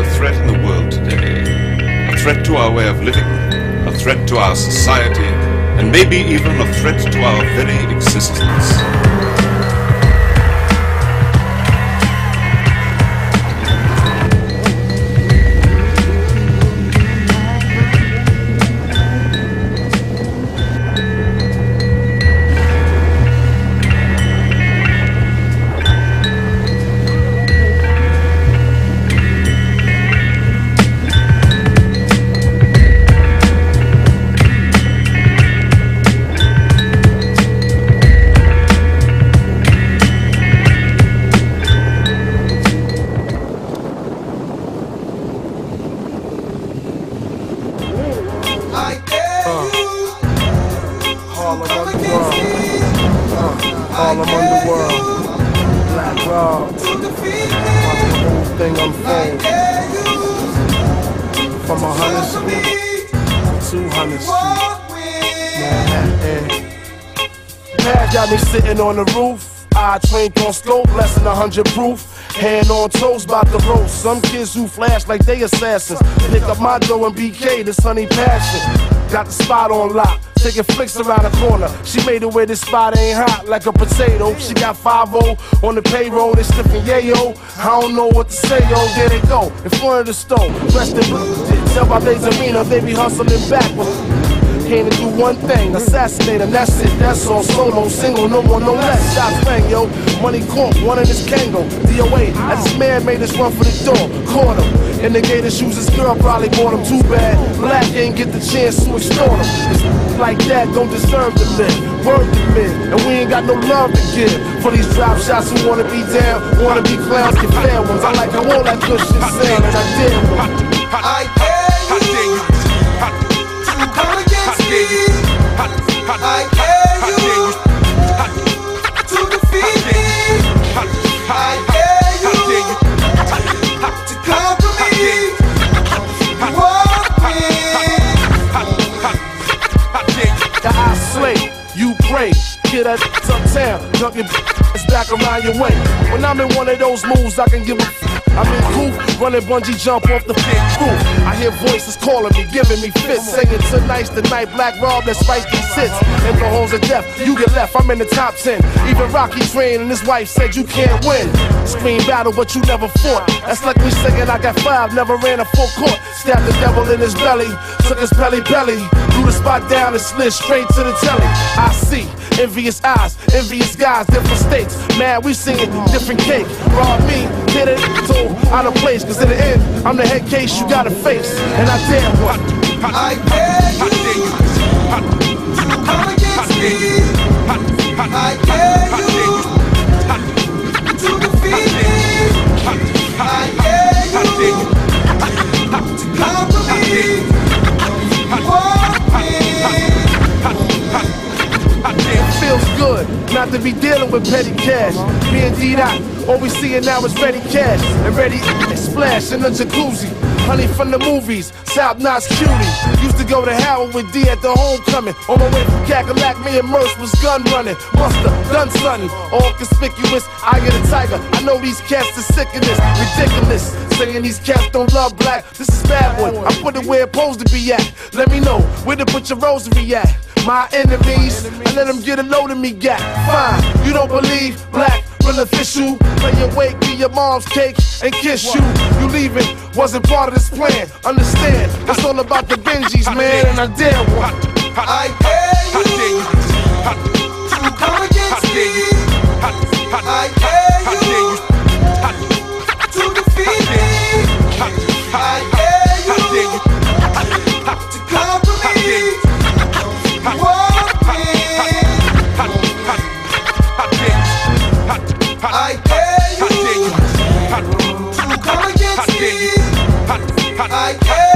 a threat in the world today. A threat to our way of living, a threat to our society, and maybe even a threat to our very existence. Harlem Underworld. Black Rob. Whole thing I unfold. dare. From a hundred street to hundred street. Manhattan. Pad got me sitting on the roof. I trained on scope, less than a hundred proof. Hand on toes, bout to roast. Some kids who flash like they assassins. Pick up my dough and BK, this honey passion. Got the spot on lock. Taking flicks around the corner. She made it where this spot ain't hot like a potato. She got 5 on the payroll. They sniffing yayo. I don't know what to say, yo. There they go. In front of the stove. Rest in Tell by they demeanor, they be hustling backwards. Came to do one thing, assassinate him, that's it, that's all. Solo, single, no more, no less. Shots bang, yo. Money corp, one in his Kangol. DOA, as this man made us run for the door. Caught him. In the gator shoes, this girl probably bought him too bad. Black ain't get the chance to extort him. It's like that don't deserve to live. Word to me, and we ain't got no love to give. For these drop shots who wanna be down, wanna be clowns, get fair ones. I like how all that good shit sound, and I did one. I At uptown, dump your it's back around your way. When I'm in one of those moves, I can give a I'm in goof, running bungee jump off the big roof. I hear voices calling me, giving me fits, saying tonight's the night. Black Rob, let's fight these hits. In the holes of death, you get left. I'm in the top ten. Even Rocky trained and his wife said you can't win. Scream battle, but you never fought. That's like me saying I got five, never ran a full court. Stabbed the devil in his belly, took his belly belly, threw the spot down and slid straight to the telly. I see envious eyes, envious guys, different states. Man, we singing different cake. Rob me, hit it, so out of place. Cause in the end, I'm the head case you gotta face. And I dare one. I dare you. To come against me. I dare you. To defeat me. Good not to be dealing with petty cash. Me and D-Dot, all we seeing now is ready cash and ready splash in the jacuzzi. Honey from the movies, South Notch cutie. Used to go to Howard with D at the homecoming. On my way from Cackalack, me and Merce was gun running. Musta, done something, all conspicuous. I get a tiger. I know these cats are sick of this, ridiculous. Saying these cats don't love black. This is bad one. I put it where it's supposed to be at. Let me know where to put your rosary at. My enemies, I let them get a load of me Yeah, Fine, you don't believe black, real official. Lay your wake, get your mom's cake, and kiss you. You leaving wasn't part of this plan. Understand, it's all about the Benjis, man, and I dare one. I dare you. To come against me. I dare you. I can't.